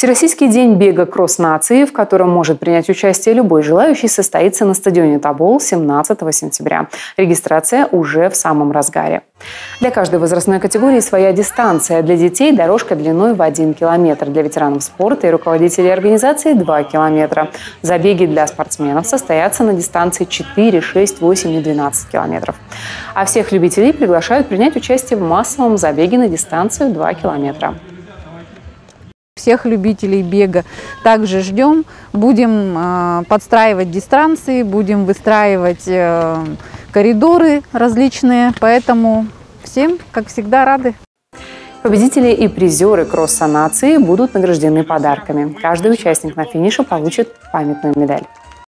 Всероссийский день бега кросс-нации, в котором может принять участие любой желающий, состоится на стадионе Тобол 17 сентября. Регистрация уже в самом разгаре. Для каждой возрастной категории своя дистанция. Для детей дорожка длиной в 1 километр, для ветеранов спорта и руководителей организации 2 километра. Забеги для спортсменов состоятся на дистанции 4, 6, 8 и 12 километров. А всех любителей приглашают принять участие в массовом забеге на дистанцию 2 километра всех любителей бега. Также ждем, будем э, подстраивать дистанции, будем выстраивать э, коридоры различные, поэтому всем, как всегда, рады. Победители и призеры кросса нации будут награждены подарками. Каждый участник на финише получит памятную медаль.